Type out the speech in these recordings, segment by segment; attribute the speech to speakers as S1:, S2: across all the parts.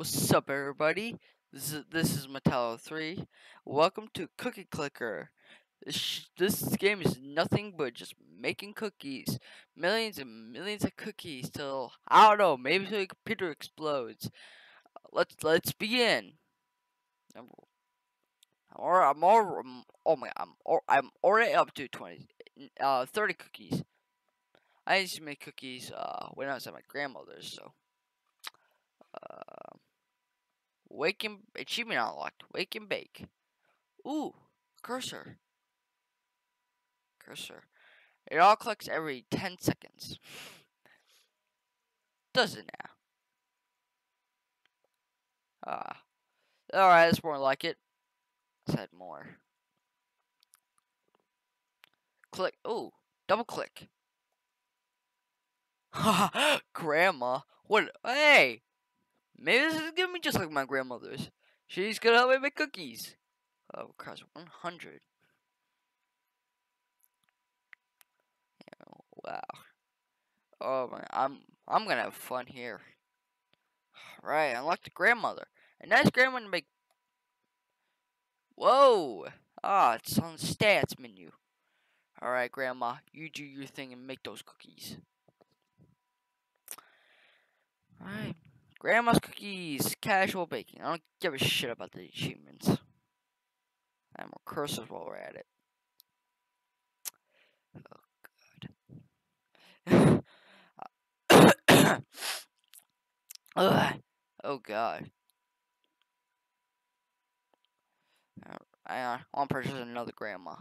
S1: What's up, everybody? This is this is Metallo3. Welcome to Cookie Clicker. This, this game is nothing but just making cookies, millions and millions of cookies till I don't know, maybe till your computer explodes. Let's let's begin. I'm all oh my I'm I'm already up to twenty uh thirty cookies. I used to make cookies uh when I was at my grandmother's, so. Uh, wake and achievement unlocked. Wake and bake. Ooh, cursor. Cursor. It all clicks every ten seconds. Does it now? Ah. Alright, that's more like it. Let's more. Click. Ooh, double click. Ha grandma. What? Hey! Maybe this is gonna be just like my grandmother's. She's gonna help me make cookies. Oh, cross 100. wow. Oh man, I'm I'm gonna have fun here. Right, unlock the grandmother. A nice grandmother to make. Whoa! Ah, it's on the stats menu. All right, grandma, you do your thing and make those cookies. All right. Grandma's cookies, casual baking. I don't give a shit about the achievements. I'm a cursor while we're at it. Oh god. Oh god. I uh, want to purchase another grandma.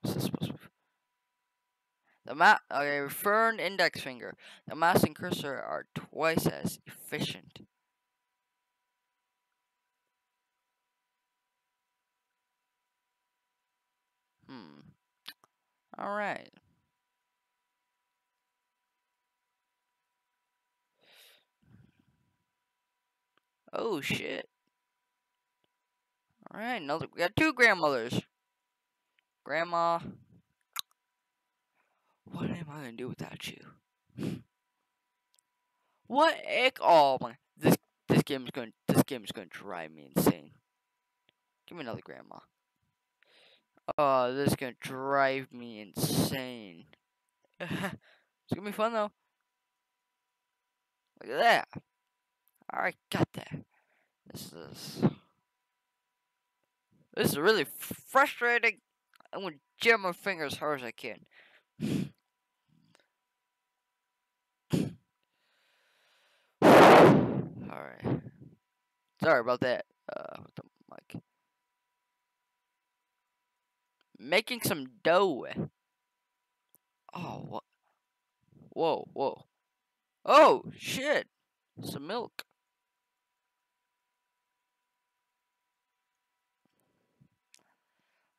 S1: What's this supposed to be? The ma okay, Reinforced index finger. The mouse and cursor are twice as efficient. Hmm. Alright. Oh shit. Alright, another we got two grandmothers. Grandma am I gonna do without you? what heck? Oh my! This this game is going. This game is going to drive me insane. Give me another grandma. Oh, this is gonna drive me insane. it's gonna be fun though. Look at that. Alright, got that. This is this is really frustrating. I'm gonna jam my fingers as hard as I can. Alright. Sorry about that. Uh, the mic. Making some dough. Oh, what? Whoa, whoa. Oh, shit. Some milk.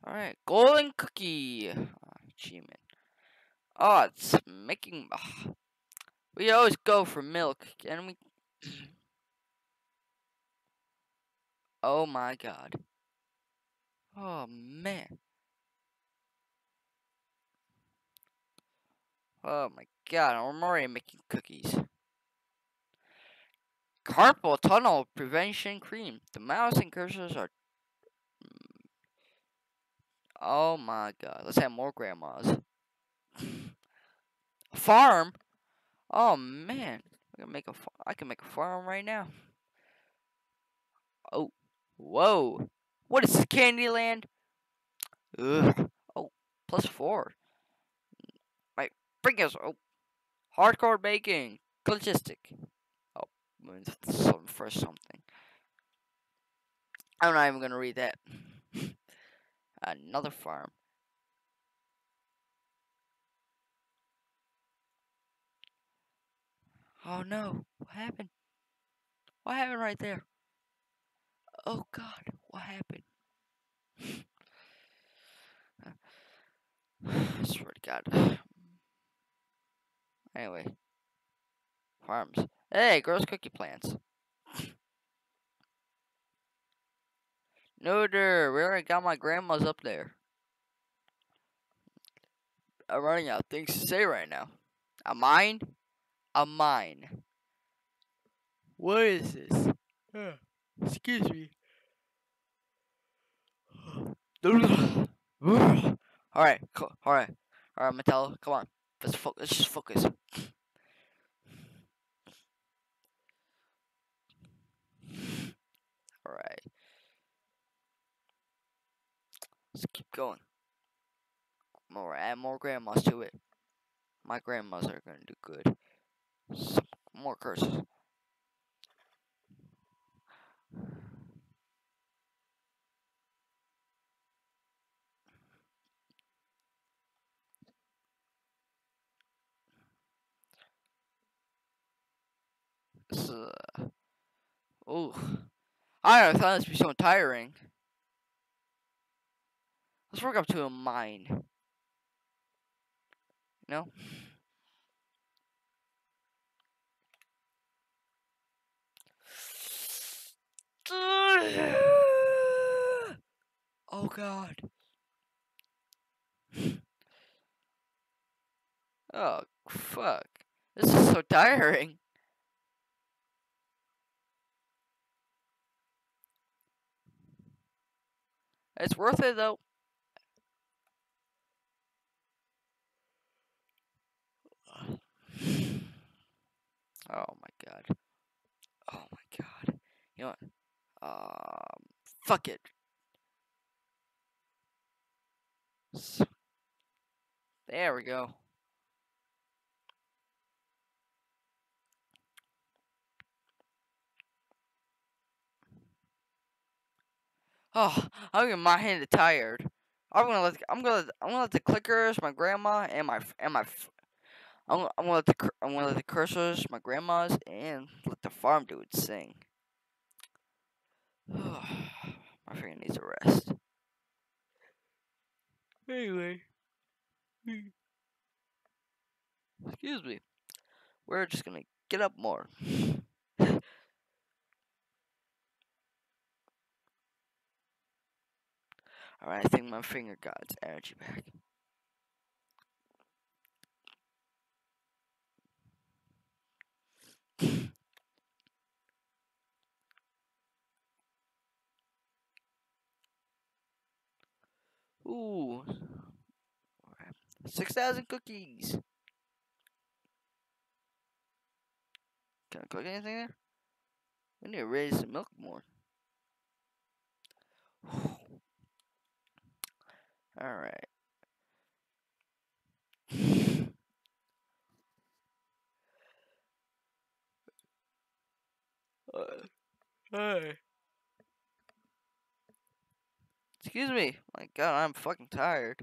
S1: Alright, golden cookie. achievement. Oh, it's making. Oh, we always go for milk, and we. oh my god. Oh man. Oh my god, I'm already making cookies. Carpal tunnel prevention cream. The mouse and cursors are. Oh my god. Let's have more grandmas. farm? Oh man, I can make a I can make a farm right now. Oh, whoa! What is this, Candyland? Ugh. Oh, plus four. My bring us. Oh, hardcore baking, glitchistic. Oh, some for something. I'm not even gonna read that. Another farm. Oh no, what happened? What happened right there? Oh god, what happened? I swear to god. Anyway. Farms. Hey, grows cookie plants. no, there. We already got my grandma's up there. I'm running out of things to say right now. A mine? a mine. What is this? Excuse me. Alright, cool. Alright. Alright, Mattel, come on. Let's, fo- let's just focus. Alright. Let's keep going. More, add more grandmas to it. My grandmas are gonna do good. Some more curses. So, I never thought this would be so tiring. Let's work up to a mine. No? Oh god. Oh fuck. This is so tiring. It's worth it though. Oh my god. Oh my god. You know what? Um, fuck it. There we go. Oh, I'm getting my hand tired. I'm gonna let the, I'm gonna I'm gonna let the clickers, my grandma, and my and my I'm I'm gonna let the I'm gonna let the cursors, my grandmas, and let the farm dudes sing. my finger needs a rest. Anyway, hmm. excuse me. We're just gonna get up more. Alright, I think my finger got its energy back. Ooh. Alright. 6,000 cookies. Can I cook anything there? We need to raise the milk more. Alright. Uh, hey. Excuse me. My god, I'm fucking tired.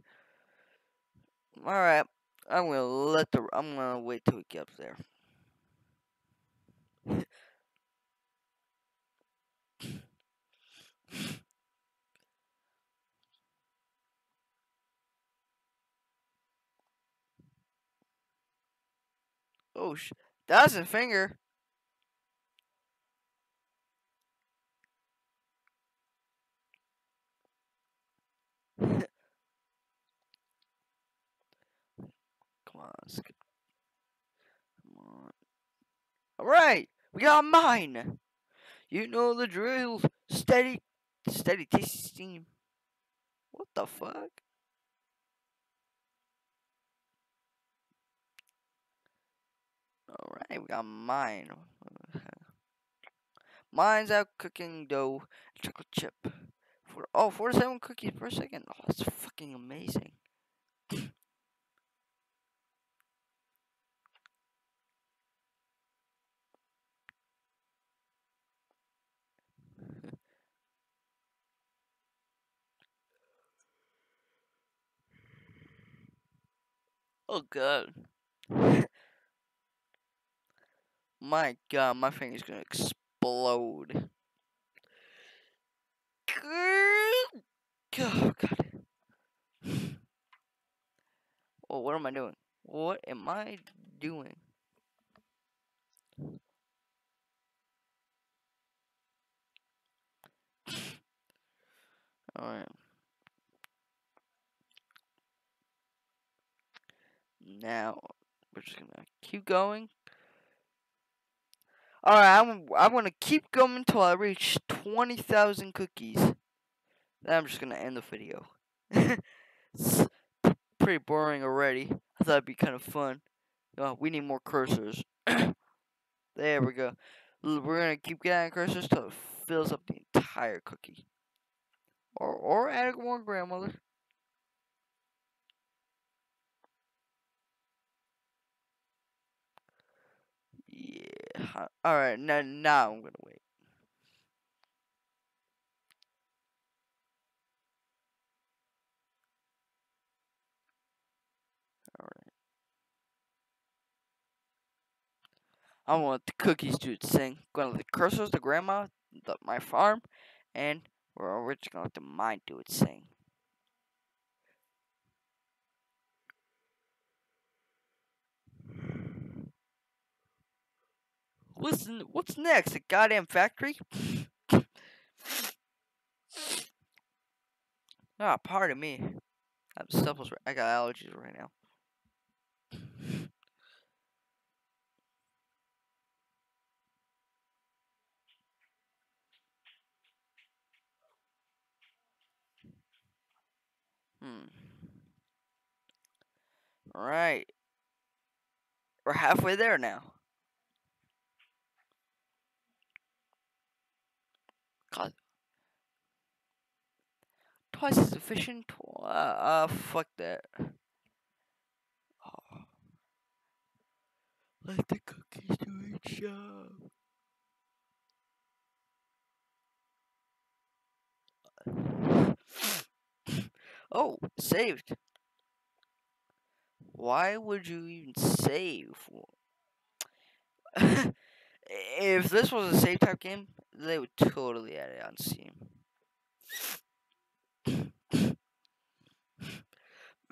S1: Alright. I'm gonna let the I'm gonna wait till we get up there. Oh sh that's a finger. Come on, come on. Alright, we got mine. You know the drill. Steady, steady, tasty stream. What the fuck? Alright, we got mine. Mine's out cooking dough, chocolate chip. For, oh, 47 cookies per second. Oh, that's fucking amazing. Oh god. my god, my finger's gonna explode. Oh god. What am I doing? What am I doing? Alright. Now, we're just gonna keep going. All right, I'm I'm gonna keep going until I reach twenty thousand cookies. Then I'm just gonna end the video. it's pretty boring already. I thought it'd be kind of fun. Oh, we need more cursors. there we go. We're gonna keep getting cursors till it fills up the entire cookie. Or or add more grandmother. Yeah. All right. Now now I'm gonna wait. All right. I want the cookies to sing. Gonna let the cursors, the grandma, the, my farm, and we're, we're just gonna let the mine do its thing. Listen, what's next? A goddamn factory? Ah, oh, pardon me. I'm stuffles. I got allergies right now. Hmm. Alright. We're halfway there now. Twice as efficient? Uh, uh fuck that. Oh. Let the cookies do its job. Oh, saved. Why would you even save? if this was a save type game, they would totally add it on Steam.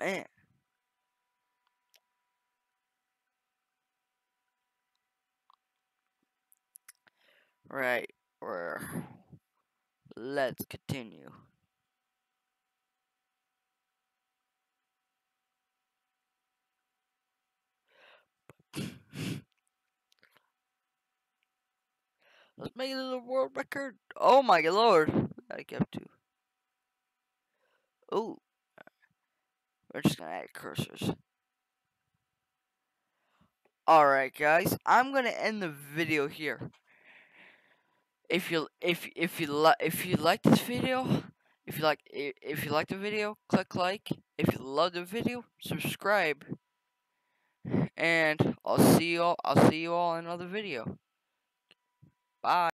S1: Man. Right, let's continue. Let's make it a world record. Oh my lord. I get to. Oh. We're just gonna add cursors. Alright guys, I'm gonna end the video here. If you if if you like if you like this video, if you like if you like the video, click like. If you love the video, subscribe. And I'll see you all I'll see you all in another video. Bye.